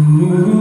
Ooh.